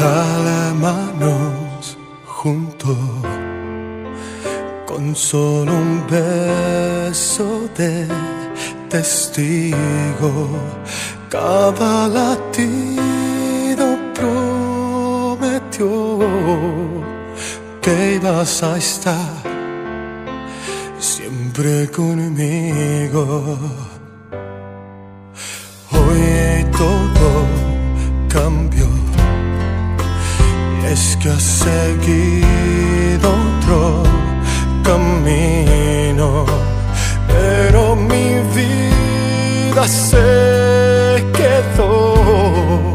las manos juntos con solo un beso de testigo. Cada latido prometió que ibas a estar siempre conmigo. Y es que has seguido otro camino. Pero mi vida se quedó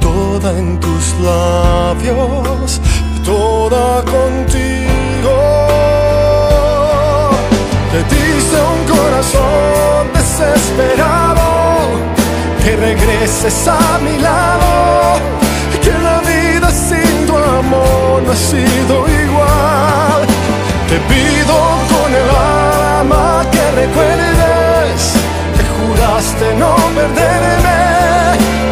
toda en tus labios, toda contigo. Te diste un corazón desesperado que regreses a mi lado, perderme,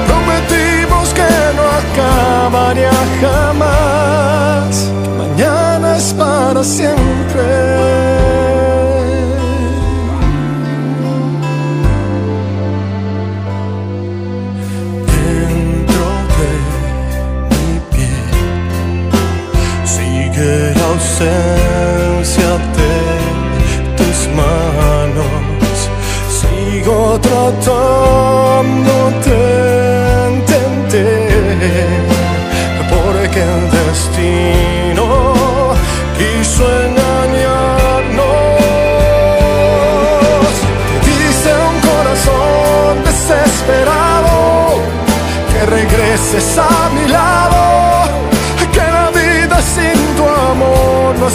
prometimos que no acabaría jamás, mañana es para siempre. ausencia de tus manos. Sigo tratando de entender porque el destino quiso engañarnos. Te dice un corazón desesperado que regreses a mi lado, que la vida sin tu amor no ha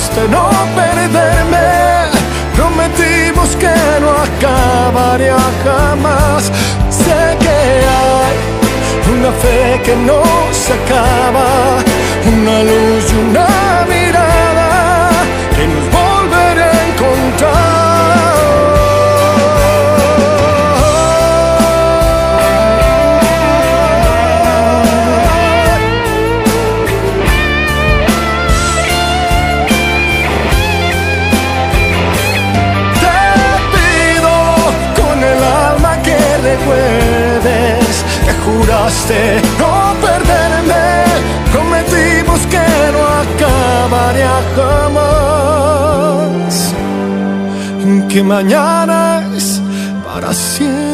juraste no perderme, prometimos que no acabaría jamás. Sé que hay una fe que no se acaba, una luz no perderme. Prometimos que no acabaría jamás. Que mañana es para siempre.